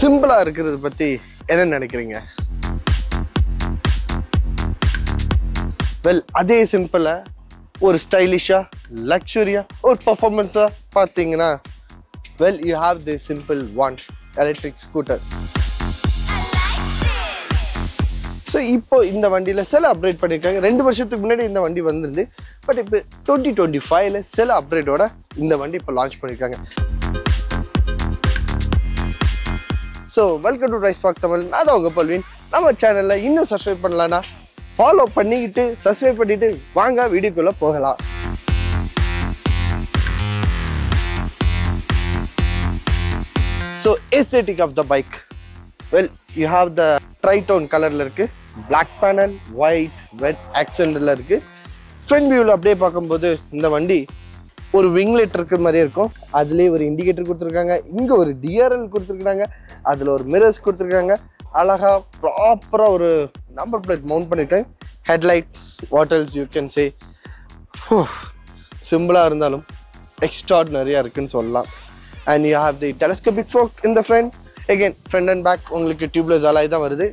சிம்பிளா இருக்கிறது பத்தி என்ன நினைக்கிறீங்க? வெல் அதே சிம்பிளா ஒரு ஸ்டைலிஷா லக்ஸுரியா ஒரு பர்ஃபார்மன்ஸா பார்த்தீங்கன்னா well you have the simple one electric scooter so இப்போ இந்த வண்டியில் சில அப்டேட் பண்ணியிருக்காங்க ரெண்டு வருஷத்துக்கு முன்னாடி இந்த வண்டி வந்திருந்து பட் இப்போ டுவெண்ட்டி டுவெண்ட்டி ஃபைவ்ல சில அப்டேட்டோட இந்த வண்டி இப்போ லான்ச் பண்ணியிருக்காங்க so welcome to rise pack Tamil நான் தான் உங்கள் பல்வின். நம்ம சேனலில் இன்னும் சப்ஸ்கிரைப் பண்ணலான்னா ஃபாலோ பண்ணிக்கிட்டு சப்ஸ்கிரைப் பண்ணிவிட்டு வாங்க வீடியோக்குள்ளே போகலாம். So aesthetic of the bike well you have the tritone கலரில் இருக்குது பிளாக் பேனல் ஒயிட் ரெட் ஆக்சண்டில் இருக்குது ஃப்ரண்ட் வியூவில் அப்படியே பார்க்கும்போது இந்த வண்டி ஒரு விங்லெட் இருக்கிற மாதிரியே இருக்கும். அதுலேயே ஒரு இண்டிகேட்டர் கொடுத்துருக்காங்க. இங்கே ஒரு டிஆர்எல் கொடுத்துருக்குறாங்க. அதில் ஒரு மிரர்ஸ் கொடுத்துருக்காங்க. அழகாக ப்ராப்பராக ஒரு நம்பர் பிளேட் மவுண்ட் பண்ணியிருக்கேன் headlight Wattles you can say சிம்பிளாக இருந்தாலும் எக்ஸ்ட்ராடினரியாக இருக்குன்னு சொல்லலாம். And you have the telescopic fork இந்த front again front and back உங்களுக்கு டியூப்லெஸ் அலாய் தான் வருது.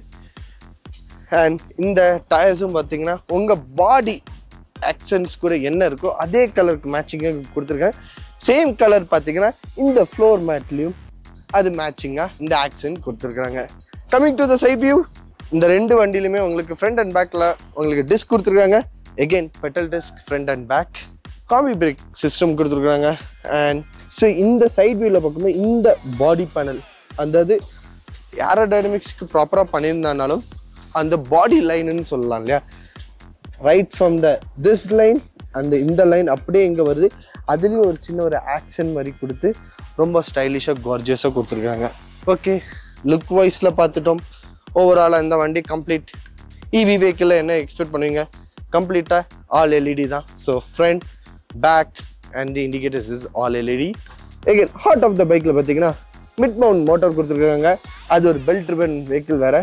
அண்ட் இந்த டயர்ஸும் பார்த்தீங்கன்னா உங்கள் பாடி ஆக்சன்ஸ் கூட என்ன இருக்கோ அதே கலருக்கு மேட்சிங்காக கொடுத்துருக்கேன் சேம் கலர் பார்த்தீங்கன்னா இந்த ஃப்ளோர் மேட்லேயும் அது மேட்சிங்காக இந்த ஆக்சன் கொடுத்துருக்குறாங்க coming to the side view இந்த ரெண்டு வண்டியிலுமே உங்களுக்கு ஃப்ரண்ட் அண்ட் பேக்கில் உங்களுக்கு டிஸ்க் கொடுத்துருக்காங்க. Again petal disc front and back combi brake system கொடுத்துருக்குறாங்க அண்ட் ஸோ இந்த சைட் வியூவில் பார்க்கும்போது இந்த பாடி பேனல் அதாவது ஏரோடைனமிக்ஸ்க்கு ப்ராப்பராக பண்ணியிருந்தாலும் அந்த பாடி லைனுன்னு சொல்லலாம் இல்லையா? Right from the this line அந்த இந்த லைன் அப்படியே இங்கே வருது. அதுலேயும் ஒரு சின்ன ஒரு ஆக்ஷன் மாதிரி கொடுத்து ரொம்ப ஸ்டைலிஷாக கார்ஜியஸாக கொடுத்துருக்காங்க. ஓகே லுக் வைஸில் பார்த்துட்டோம். ஓவராலாக இந்த வண்டி கம்ப்ளீட் இவி வெஹிக்கிளில் என்ன எக்ஸ்பெக்ட் பண்ணுவீங்க? கம்ப்ளீட்டாக ஆல் எல்இடி தான். So front back and the indicators is all LED again heart of the பைக்கில் பார்த்தீங்கன்னா மிட் மவுண்ட் மோட்டார் கொடுத்துருக்காங்க. அது ஒரு பெல்ட் ரிபன் வெஹிக்கிள் வேறு.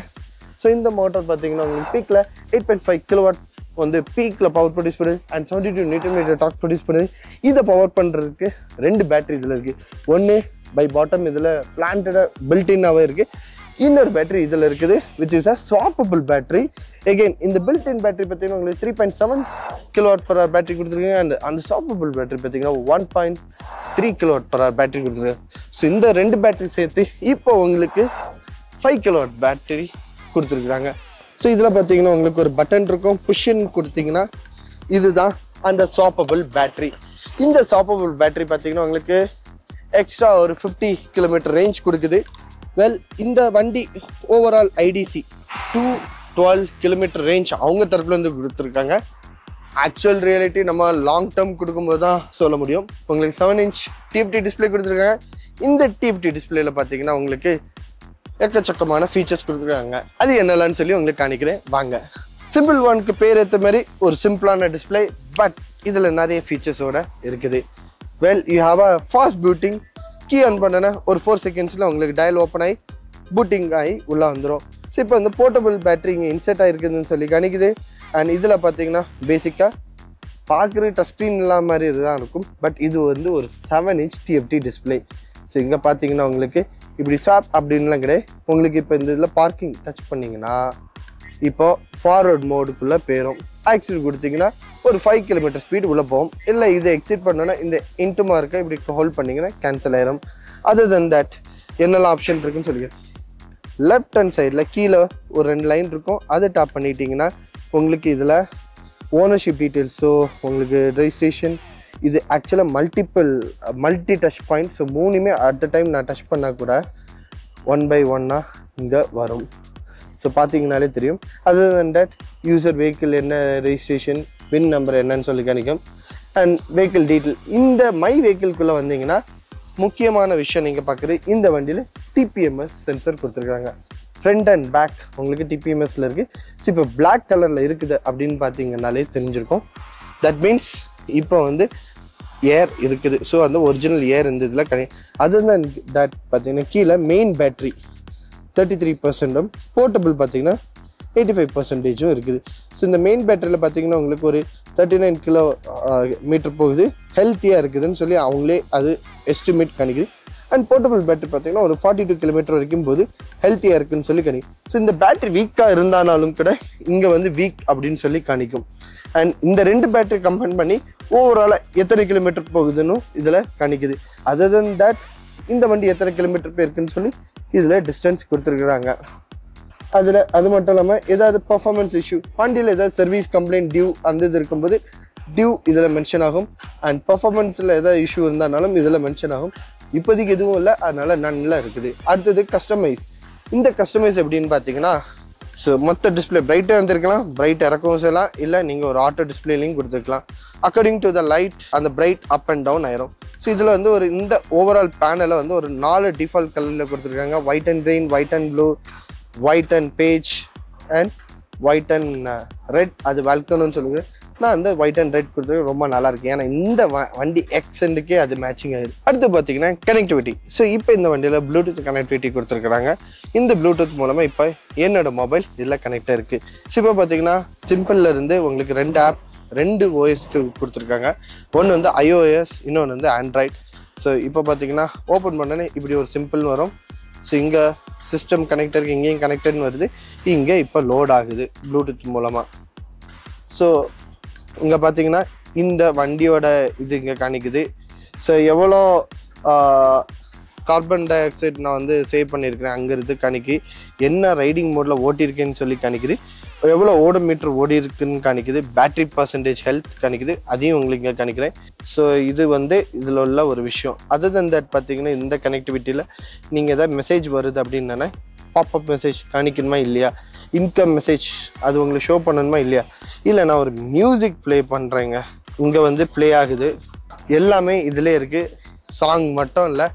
ஸோ இந்த மோட்டார் பார்த்தீங்கன்னா உங்களுக்கு பீக்கில் எயிட் பாயிண்ட் ஃபைவ் கிலோவாட் வந்து பீக்கில் பவர் ப்ரொடியூஸ் பண்ணுது and seventy two newton metre torque produce பண்ணுது இதை பவர் பண்ணுறதுக்கு ரெண்டு பேட்டரி இதில் இருக்குது ஒன்று பை பாட்டம் இதில் பிளான்டடாக பில்டின்னாகவே இருக்குது இன்னொரு பேட்டரி இதில் இருக்குது which is a swappable battery again இந்த பில்ட் இன் பேட்டரி பார்த்தீங்கன்னா உங்களுக்கு three point seven kilowatt per hour battery கொடுத்துருக்கீங்க அண்ட் அந்த ஸ்வாப்பபிள் பேட்டரி பார்த்தீங்கன்னா one point three kilowatt per hour battery கொடுத்துருக்காங்க ஸோ இந்த ரெண்டு பேட்டரி சேர்த்து இப்போ உங்களுக்கு ஃபைவ் கிலோவாட் பேட்டரி கொடுத்துருக்குறாங்க. ஸோ இதில் பார்த்தீங்கன்னா உங்களுக்கு ஒரு பட்டன் இருக்கும். புஷ்ஷன் கொடுத்தீங்கன்னா இதுதான் அந்த ஸ்வாப்பபிள் பேட்ரி இந்த ஸ்வாப்பபிள் பேட்ரி பார்த்தீங்கன்னா உங்களுக்கு எக்ஸ்ட்ரா ஒரு ஃபிஃப்டி கிலோமீட்டர் ரேஞ்ச் கொடுக்குது. வெல் இந்த வண்டி overall IDC two twelve kilometre range அவங்க தரப்புலேருந்து கொடுத்துருக்காங்க. ஆக்சுவல் ரியாலிட்டி நம்ம லாங் டேர்ம் கொடுக்கும்போது தான் சொல்ல முடியும். உங்களுக்கு செவன் இன்ச் டிஎஃப்டி டிஸ்பிளே கொடுத்துருக்காங்க. இந்த டிஎஃப்டி டிஸ்பிளேல பார்த்தீங்கன்னா உங்களுக்கு எக்கச்சக்கமான ஃபீச்சர்ஸ் கொடுத்துருக்காங்க. அது என்னலான்னு சொல்லி உங்களுக்கு காணிக்கிறேன். வாங்க. சிம்பிள் ஒனுக்கு பேர் ஏற்ற மாதிரி ஒரு சிம்பிளான டிஸ்பிளே பட் இதில் நிறைய ஃபீச்சர்ஸோட இருக்குது. Well you have a fast booting key on பண்ணனா ஒரு ஃபோர் செகண்ட்ஸில் உங்களுக்கு டயல் ஓப்பன் ஆகி பூட்டிங் ஆகி உள்ளே வந்துடும் ஸோ இப்போ இந்த போர்ட்டபிள் பேட்டரி இங்கே இன்செர்ட் ஆகிருக்குதுன்னு சொல்லி கணிக்குது. அண்ட் இதில் பார்த்தீங்கன்னா பேசிக்காக பார்க்குற டச் ஸ்க்ரீன் இல்லாத மாதிரி இதுதான் இருக்கும். பட் இது வந்து ஒரு seven inch TFT display so இங்கே பார்த்தீங்கன்னா உங்களுக்கு இப்படி ஸ்வாப் அப்படின்லாம் கிடையாது. உங்களுக்கு இப்போ இந்த இதில் பார்க்கிங் டச் பண்ணிங்கன்னா இப்போ ஃபார்வர்ட் மோடுக்குள்ளே போயிடும் ஆக்சிடென்ட் கொடுத்தீங்கன்னா ஒரு ஃபைவ் கிலோமீட்டர் ஸ்பீடு உள்ளே போகும். இல்லை இதை எக்ஸிட் பண்ணோன்னா இந்த இன்ட்டு மார்க்கை இப்படி ஹோல்ட் பண்ணிங்கன்னா கேன்சல் ஆயிரும். அதர் தென் தட் என்னெல்லாம் ஆப்ஷன் இருக்குன்னு சொல்லிக்கிறேன் லெஃப்ட் ஹேண்ட் சைடில் கீழே ஒரு ரெண்டு லைன் இருக்கும். அதை டாப் பண்ணிட்டீங்கன்னா உங்களுக்கு இதில் ஓனர்ஷிப் டீட்டெயில்ஸோ உங்களுக்கு ரெஜிஸ்ட்ரேஷன் இது ஆக்சுவலாக multiple multi touch point so மூணுமே அட் த டைம் நான் டச் பண்ணால் கூட ஒன் பை ஒன்னாக இங்கே வரும். ஸோ பார்த்தீங்கனாலே தெரியும். Other than that user vehicle என்ன ரெஜிஸ்ட்ரேஷன் பின் நம்பர் என்னன்னு சொல்லி கிடைக்கும் அண்ட் வெஹிக்கிள் டீட்டெயில் இந்த மை வெஹிக்கிள்குள்ளே வந்தீங்கன்னா முக்கியமான விஷயம் நீங்கள் பார்க்குறது இந்த வண்டியில் டிபிஎம்எஸ் சென்சர் கொடுத்துருக்காங்க. ஃப்ரண்ட் அண்ட் பேக் உங்களுக்கு டிபிஎம்எஸில் இருக்குது ஸோ இப்போ பிளாக் கலரில் இருக்குது அப்படின்னு பார்த்தீங்கன்னாலே தெரிஞ்சிருக்கும். தட் மீன்ஸ் இப்போ வந்து ஏர் இருக்குது. ஸோ அந்த ஒரிஜினல் ஏர் இந்த இதில் கிடையாது அதர் தட் பார்த்தீங்கன்னா கீழே மெயின் பேட்ரி தேர்ட்டி த்ரீ பர்சன்டும் போர்ட்டபிள் பார்த்தீங்கன்னா எயிட்டி ஃபைவ் பர்சன்டேஜும் இருக்குது. ஸோ இந்த மெயின் பேட்டரியில் பார்த்தீங்கன்னா உங்களுக்கு ஒரு தேர்ட்டி நைன் கிலோ மீட்டர் போகுது. ஹெல்த்தியாக இருக்குதுன்னு சொல்லி அவங்களே அது எஸ்டிமேட் கணிக்குது அண்ட் போர்ட்டபிள் பேட்டரி பார்த்தீங்கன்னா ஒரு ஃபார்ட்டி டூ கிலோமீட்டர் வரைக்கும் போது ஹெல்த்தியாக இருக்குன்னு சொல்லி காணிக்கும் ஸோ இந்த பேட்டரி வீக்காக இருந்தாலும் கூட இங்கே வந்து வீக் அப்படின்னு சொல்லி காணிக்கும். அண்ட் இந்த ரெண்டு பேட்டரி கம்பைன் பண்ணி ஓவராலாக எத்தனை கிலோமீட்டர் போகுதுன்னு இதில் காணிக்குது. அதர் தன் தட் இந்த வண்டி எத்தனை கிலோமீட்டர் போயிருக்குன்னு சொல்லி இதில் டிஸ்டன்ஸ் கொடுத்துருக்குறாங்க. அதில் அது மட்டும் இல்லாமல் ஏதாவது பர்ஃபார்மன்ஸ் இஷ்யூ வண்டியில் ஏதாவது சர்வீஸ் கம்ப்ளைண்ட் டியூ அந்த இது இருக்கும்போது டியூ இதில் மென்ஷன் ஆகும். அண்ட் பர்ஃபார்மன்ஸில் எதாவது இஷ்யூ இருந்தாலும் இதில் மென்ஷன் ஆகும். இப்போதைக்கு எதுவும் இல்லை. அதனால நல்லா இருக்குது. அடுத்தது கஸ்டமைஸ் இந்த கஸ்டமைஸ் எப்படின்னு பார்த்தீங்கன்னா ஸோ மொத்த டிஸ்பிளே பிரைட்டாக இருந்திருக்கலாம். பிரைட் இறக்கவும் செய்யலாம். இல்லை நீங்கள் ஒரு ஆட்டோ டிஸ்பிளேலையும் கொடுத்துருக்கலாம். அக்கார்டிங் டு த லைட் அந்த பிரைட் அப் அண்ட் டவுன் ஆயிரும். ஸோ இதில் வந்து ஒரு இந்த ஓவரால் பேனலை வந்து ஒரு நாலு டிஃபால்ட் கலரில் கொடுத்துருக்காங்க. White and green white and blue white and beige and white and red அது வெல்கம்னு சொல்லுங்கள் நான் அந்த ஒயிட் அண்ட் ரெட் கொடுத்தது ரொம்ப நல்லா இருக்கு. ஏன்னா இந்த வ- வண்டி எக்ஸெண்டுக்கே அது மேட்சிங் ஆகுது. அடுத்து பார்த்தீங்கன்னா கனெக்டிவிட்டி ஸோ இப்போ இந்த வண்டியில் ப்ளூடூத் கனெக்டிவிட்டி கொடுத்துருக்குறாங்க. இந்த ப்ளூடூத் மூலமாக இப்போ என்னோட மொபைல் இதில் கனெக்டாக இருக்குது ஸோ இப்போ பார்த்தீங்கன்னா சிம்பிளில் இருந்து உங்களுக்கு ரெண்டு ஆப் ரெண்டு ஓஎஸ்க்கு கொடுத்துருக்காங்க. ஒன்று வந்து ஐஓஎஸ் இன்னொன்று வந்து ஆண்ட்ராய்ட் ஸோ இப்போ பார்த்தீங்கன்னா ஓப்பன் பண்ணோன்னே இப்படி ஒரு சிம்பிள் வரும். ஸோ இங்கே சிஸ்டம் கனெக்டருக்கு இங்கேயும் கனெக்டட்னு வருது. இங்கே இப்போ லோட் ஆகுது ப்ளூடூத் மூலமாக ஸோ இங்கே பார்த்தீங்கன்னா இந்த வண்டியோட இது இங்கே காணிக்குது. ஸோ எவ்வளோ கார்பன் டை ஆக்சைடு நான் வந்து சேவ் பண்ணியிருக்கிறேன் அங்கேருந்து கணிக்கு. என்ன ரைடிங் மோடில் ஓட்டியிருக்கேன்னு சொல்லி கணிக்குது. எவ்வளோ ஓடோமீட்டர் ஓடி இருக்குன்னு காணிக்குது. பேட்டரி பர்சன்டேஜ் ஹெல்த் காணிக்குது. அதையும் உங்களுக்கு இங்கே காணிக்கிறேன். ஸோ இது வந்து இதில் உள்ள ஒரு விஷயம். அதர் தன் தட் பார்த்தீங்கன்னா இந்த கனெக்டிவிட்டியில் நீங்கள் எதாவது மெசேஜ் வருது அப்படின்னா பாப்அப் மெசேஜ் காணிக்கணுமா இல்லையா? இன்கம் மெசேஜ் அது உங்களுக்கு ஷோ பண்ணணுமா இல்லையா? இல்லை நான் ஒரு மியூசிக் ப்ளே பண்ணுறேங்க இங்கே வந்து ப்ளே ஆகுது. எல்லாமே இதிலே இருக்குது சாங் மட்டும் இல்லை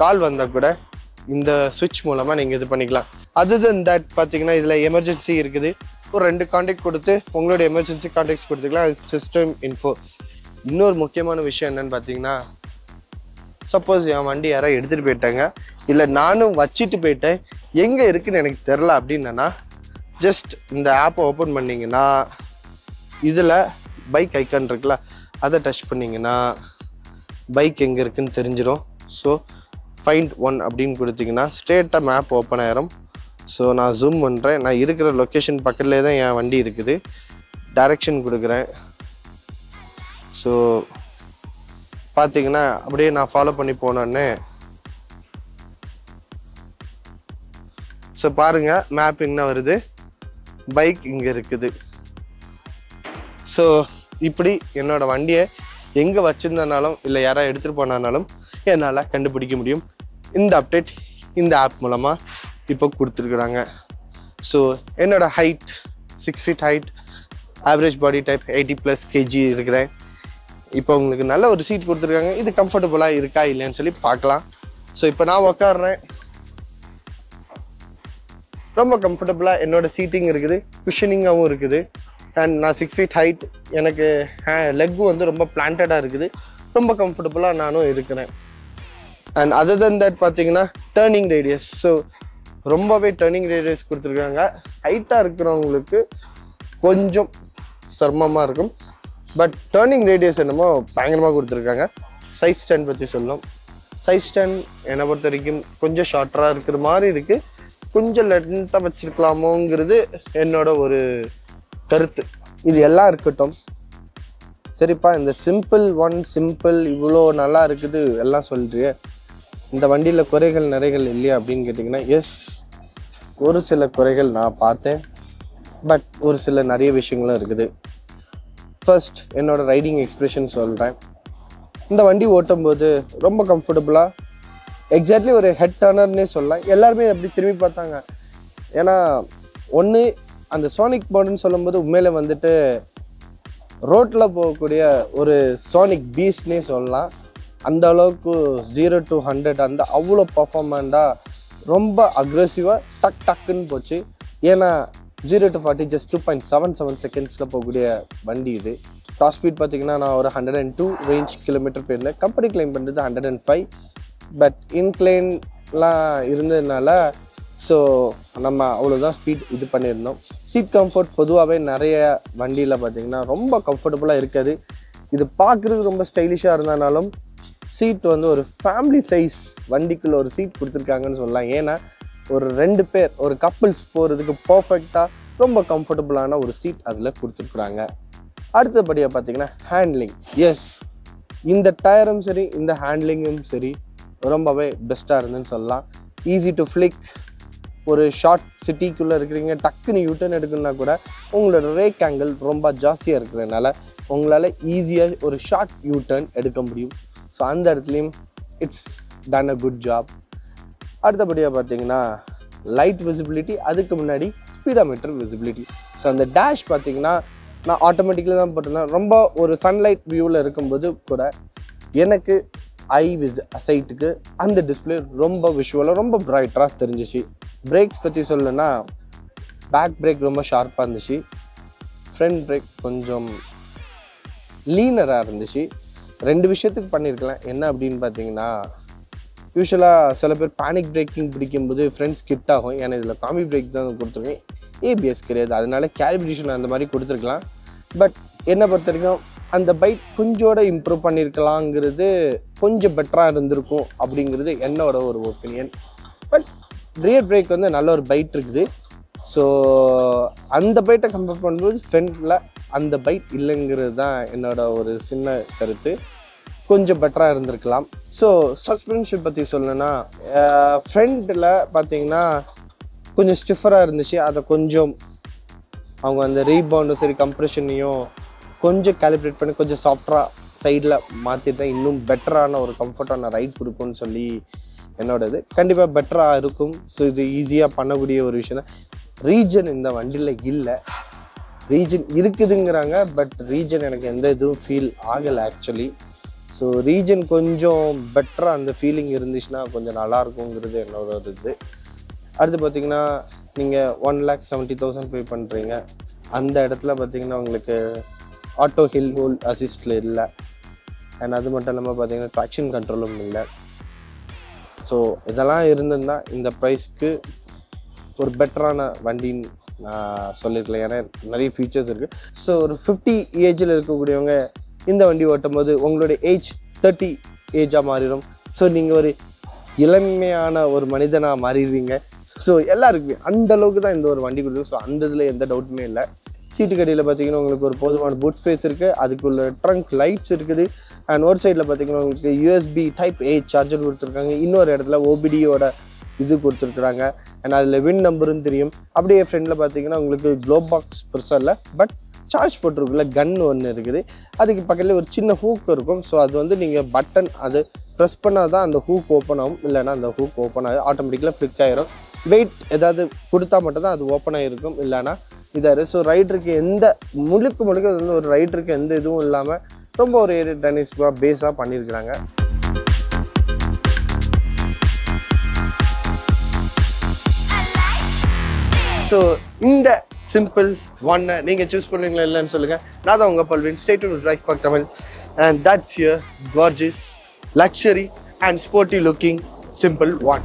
கால் வந்தால் கூட இந்த சுவிட்ச் மூலமாக நீங்கள் இது பண்ணிக்கலாம். அது தன் தட் பார்த்தீங்கன்னா இதில் எமர்ஜென்சி இருக்குது. ஒரு ரெண்டு காண்டாக்ட் கொடுத்து உங்களோட எமர்ஜென்சி காண்டாக்ட்ஸ் கொடுத்துக்கலாம். சிஸ்டம் இன்ஃபோ இன்னொரு முக்கியமான விஷயம் என்னன்னு பார்த்தீங்கன்னா சப்போஸ் என் வண்டி யாராவது எடுத்துகிட்டு போயிட்டாங்க. இல்லை நானும் வச்சுட்டு போயிட்டேன். எங்கே இருக்குன்னு எனக்கு தெரில அப்படின்னா ஜஸ்ட் இந்த ஆப்பை ஓப்பன் பண்ணிங்கன்னா இதில் பைக் ஐக்கான் இருக்குல்ல அதை டச் பண்ணிங்கன்னா பைக் எங்கே இருக்குதுன்னு தெரிஞ்சிடும். ஸோ ஃபைண்ட் ஒன் அப்படின்னு கொடுத்தீங்கன்னா ஸ்ட்ரேட்டாக மேப் ஓப்பன் ஆயிரும். ஸோ நான் ஜூம் பண்ணுறேன் நான் இருக்கிற லொக்கேஷன் பக்கத்துலேயே தான் என் வண்டி இருக்குது. டைரெக்ஷன் கொடுக்குறேன். ஸோ பார்த்தீங்கன்னா அப்படியே நான் ஃபாலோ பண்ணி போனோன்னே ஸோ பாருங்கள் மேப் என்ன வருது. பைக் இங்கே இருக்குது. ஸோ இப்படி என்னோடய வண்டியை எங்கே வச்சுருந்தனாலும் இல்லை யாராவது எடுத்துகிட்டு போனாலும் என்னால் கண்டுபிடிக்க முடியும். இந்த அப்டேட் இந்த ஆப் மூலமாக இப்போ கொடுத்துருக்குறாங்க. ஸோ என்னோடய height six feet height average body type eighty plus KG இருக்கிறேன். இப்போ உங்களுக்கு நல்ல ஒரு சீட் கொடுத்துருக்காங்க. இது கம்ஃபர்டபுளாக இருக்கா இல்லைன்னு சொல்லி பார்க்கலாம். ஸோ இப்போ நான் உக்காடுறேன் ரொம்ப கம்ஃபர்டபுளாக என்னோட சீட்டிங் இருக்குது குஷனிங்காகவும் இருக்குது. அண்ட் நான் சிக்ஸ் ஃபீட் ஹைட் எனக்கு லெக்கும் வந்து ரொம்ப பிளான்டடாக இருக்குது. ரொம்ப கம்ஃபர்டபுளாக நானும் இருக்கிறேன். அண்ட் அதர் தென் தட் பார்த்தீங்கன்னா டேர்னிங் ரேடியஸ் ஸோ ரொம்பவே டேர்னிங் ரேடியஸ் கொடுத்துருக்காங்க. ஹைட்டாக இருக்கிறவங்களுக்கு கொஞ்சம் சிரமமாக இருக்கும். பட் டேர்னிங் ரேடியஸ் என்னமோ பயங்கரமாக கொடுத்துருக்காங்க. சைட் ஸ்டாண்ட் பற்றி சொல்லணும். சைட் ஸ்டாண்ட் என்னை பொறுத்த வரைக்கும் கொஞ்சம் ஷார்ட்டராக இருக்கிற மாதிரி இருக்குது கொஞ்சம் லென்த்தாக வச்சுருக்கலாமோங்கிறது என்னோட ஒரு கருத்து. இது எல்லாம் இருக்கட்டும். சரிப்பா இந்த சிம்பிள் ஒன் சிம்பிள் இவ்வளோ நல்லா இருக்குது எல்லாம் சொல்கிறிய இந்த வண்டியில் குறைகள் நிறைகள் இல்லையா அப்படின்னு கேட்டிங்கன்னா எஸ் ஒரு சில குறைகள் நான் பார்த்தேன். பட் ஒரு சில நிறைய விஷயங்களும் இருக்குது. ஃபர்ஸ்ட் என்னோடய ரைடிங் எக்ஸ்பிரஷன் சொல்கிறேன் இந்த வண்டி ஓட்டும்போது ரொம்ப கம்ஃபர்டபுளாக எக்ஸாக்ட்லி ஒரு ஹெட் டர்னர்னே சொல்லலாம். எல்லாருமே அப்படி திரும்பி பார்த்தாங்க. ஏன்னா ஒன்று அந்த சோனிக் மோடுன்னு சொல்லும்போது உண்மையில வந்துட்டு ரோட்டில் போகக்கூடிய ஒரு சோனிக் பீஸ்ட்னே சொல்லலாம். அந்த அளவுக்கு ஜீரோ டு ஹண்ட்ரட் அந்த அவ்வளோ பர்ஃபார்மண்டாக ரொம்ப அக்ரெசிவாக டக் டக்குன்னு போச்சு. ஏன்னா zero to forty just two point seven seven செகண்ட்ஸில் போகக்கூடிய வண்டி இது. டாப் ஸ்பீட் பார்த்தீங்கன்னா நான் ஒரு hundred and two range kilometre போயிருந்தேன் கம்பெனி கிளைம் பண்ணுறது ஹண்ட்ரட் அண்ட் ஃபைவ் பட் இன்க்ளைன்லாம் இருந்ததுனால ஸோ நம்ம அவ்வளோதான் ஸ்பீட் இது பண்ணியிருந்தோம். சீட் கம்ஃபர்ட் பொதுவாகவே நிறைய வண்டியில் பார்த்தீங்கன்னா ரொம்ப கம்ஃபர்டபுளாக இருக்காது. இது பார்க்குறதுக்கு ரொம்ப ஸ்டைலிஷாக இருந்தாலும் சீட் வந்து ஒரு ஃபேமிலி சைஸ் வண்டிக்குள்ளே ஒரு சீட் கொடுத்துருக்காங்கன்னு சொல்லலாம். ஏன்னா ஒரு ரெண்டு பேர் ஒரு கப்புள்ஸ் போகிறதுக்கு பர்ஃபெக்டாக ரொம்ப கம்ஃபர்டபுளான ஒரு சீட் அதில் கொடுத்துருக்குறாங்க. அடுத்தபடியாக பார்த்தீங்கன்னா ஹேண்ட்லிங் எஸ் இந்த டயரும் சரி இந்த ஹேண்ட்லிங்கும் சரி ரொம்பவே பெஸ்ட்டாக இருந்துன்னு சொல்லலாம். ஈஸி டு ஃப்ளிக் ஒரு ஷார்ட் சிட்டிக்குள்ளே இருக்கிறீங்க டக்குன்னு யூட்டர்ன் எடுக்கணும்னா கூட உங்களோட ரேக் ஆங்கிள் ரொம்ப ஜாஸ்தியாக இருக்கிறதுனால உங்களால் ஈஸியாக ஒரு ஷார்ட் யூட்டர்ன் எடுக்க முடியும். ஸோ அந்த இடத்துலையும் it's done a good job அடுத்தபடியாக பார்த்தீங்கன்னா லைட் விசிபிலிட்டி அதுக்கு முன்னாடி ஸ்பீடாமீட்டர் விசிபிலிட்டி ஸோ அந்த டேஷ் பார்த்தீங்கன்னா நான் ஆட்டோமேட்டிக்கலாக தான் போட்டிருந்தேன். ரொம்ப ஒரு சன்லைட் வியூவில் இருக்கும்போது கூட எனக்கு ஐ விஸ் சைட்டுக்கு அந்த டிஸ்பிளே ரொம்ப விஷுவலாக ரொம்ப ப்ரைட்டராக தெரிஞ்சிச்சு. பிரேக்ஸ் பற்றி சொல்லணுன்னா பேக் பிரேக் ரொம்ப ஷார்ப்பாக இருந்துச்சு. ஃப்ரண்ட் பிரேக் கொஞ்சம் லீனராக இருந்துச்சு. ரெண்டு விஷயத்துக்கு பண்ணியிருக்கலாம் என்ன அப்படின்னு பார்த்தீங்கன்னா யூஸ்வலாக சில பேர் பேனிக் பிரேக்கிங் பிடிக்கும்போது ஃப்ரெண்ட்ஸ் கிட் ஆகும். ஏன்னா இதில் காமி பிரேக் தான் கொடுத்துருக்கேன். ஏபிஎஸ் கிடையாது. அதனால கேல்குலேஷன் அந்த மாதிரி கொடுத்துருக்கலாம். பட் என்னை பொறுத்த வரைக்கும் அந்த பைக் கொஞ்சோட இம்ப்ரூவ் பண்ணியிருக்கலாங்கிறது கொஞ்சம் பெட்டராக இருந்திருக்கும் அப்படிங்கிறது என்னோட ஒரு ஒப்பீனியன் பட் ரியர் பிரேக் வந்து நல்ல ஒரு பைட் இருக்குது. ஸோ அந்த பைட்டை கம்பேர் பண்ணும்போது ஃப்ரண்டில் அந்த பைட் இல்லைங்கிறது தான் என்னோட ஒரு சின்ன கருத்து. கொஞ்சம் பெட்டராக இருந்திருக்கலாம். ஸோ சஸ்பென்ஷன் பற்றி சொல்லணும்னா ஃப்ரண்ட்டில் பார்த்தீங்கன்னா கொஞ்சம் ஸ்டிஃபராக இருந்துச்சு. அதை கொஞ்சம் அவங்க அந்த ரீபவுண்டும் சரி கம்ப்ரெஷனையும் கொஞ்சம் கேலிப்ரேட் பண்ணி கொஞ்சம் சாஃப்டாக சைடில் மாற்றிட்டா இன்னும் பெட்டரான ஒரு கம்ஃபர்டான ரைட் கொடுக்கும்னு சொல்லி என்னோடது. கண்டிப்பாக பெட்டராக இருக்கும். ஸோ இது ஈஸியாக பண்ணக்கூடிய ஒரு விஷயம் தான். ரீஜன் இந்த வண்டியில் இல்லை. ரீஜன் இருக்குதுங்கிறாங்க பட் ரீஜன் எனக்கு எந்த இதுவும் ஃபீல் ஆகலை ஆக்சுவலி ஸோ ரீஜன் கொஞ்சம் பெட்டராக அந்த ஃபீலிங் இருந்துச்சுன்னா கொஞ்சம் நல்லாயிருக்குங்கிறது என்னோட ஒரு இது அடுத்து பார்த்தீங்கன்னா நீங்கள் one lakh seventy thousand pay பண்ணுறீங்க அந்த இடத்துல பார்த்தீங்கன்னா உங்களுக்கு ஆட்டோ ஹில் ஹோல் அசிஸ்டில் இல்லை. அண்ட் அது மட்டும் இல்லாமல் பார்த்தீங்கன்னா ட்ராக்ஷன் கண்ட்ரோலும் இல்லை. ஸோ இதெல்லாம் இருந்திருந்தா இந்த ப்ரைஸ்க்கு ஒரு பெட்டரான வண்டின்னு நான் சொல்லியிருக்கலாம் ஏன்னா நிறைய ஃபீச்சர்ஸ் இருக்குது ஸோ ஒரு ஃபிஃப்டி ஏஜில் இருக்கக்கூடியவங்க இந்த வண்டி ஓட்டும் போது உங்களுடைய ஏஜ் தேர்ட்டி ஏஜாக மாறிடும். ஸோ நீங்கள் ஒரு இளமையான ஒரு மனிதனாக மாறிடுவீங்க. ஸோ எல்லாருக்குமே அந்த அளவுக்கு தான் இந்த ஒரு வண்டி கொடுக்கும். ஸோ அந்த இதில் எந்த டவுட்டுமே இல்லை. சீட்டு கடியில் பார்த்தீங்கன்னா உங்களுக்கு ஒரு போதுமான பூட் ஸ்பேஸ் இருக்குது அதுக்குள்ள ட்ரங்க் லைட்ஸ் இருக்குது. அண்ட் ஒரு சைடில் பார்த்தீங்கன்னா உங்களுக்கு யூஎஸ்பி டைப் ஏ சார்ஜர் கொடுத்துருக்காங்க. இன்னொரு இடத்துல ஓபிடியோட இது கொடுத்துருக்குறாங்க. அண்ட் அதில் வின் நம்பரும் தெரியும். அப்படியே ஃப்ரெண்டில் பார்த்தீங்கன்னா உங்களுக்கு க்ளோ பாக்ஸ் பெருசாக இல்லை. பட் சார்ஜ் போட்டிருக்குள்ள கன் ஒன்று இருக்குது. அதுக்கு பக்கத்தில் ஒரு சின்ன ஹூக் இருக்கும். ஸோ அது வந்து நீங்கள் பட்டன் அது ப்ரெஸ் பண்ணால் தான் அந்த ஹூக் ஓப்பன் ஆகும். இல்லைன்னா அந்த ஹூக் ஓப்பன் ஆகும் ஆட்டோமேட்டிக்கலாக ஃப்ளிக் ஆகிரும் வெயிட் ஏதாவது கொடுத்தா மட்டும்தான் அது ஓப்பன் ஆகிருக்கும் இல்லைன்னா இதாரு ஸோ ரைடருக்கு எந்த முழுக்க முழுக்க இது வந்து ஒரு ரைடருக்கு எந்த இதுவும் இல்லாமல் ரொம்ப ஒரு டென்னிஸ்வாக பேஸாக பண்ணியிருக்கிறாங்க. ஸோ இந்த சிம்பிள் ஒன்னை நீங்கள் சூஸ் பண்ணுவீங்களா இல்லைன்னு சொல்லுங்கள் நான் தான் உங்கள் Balwin. State rise pack Tamil and that's your gorgeous luxury and sporty looking simple one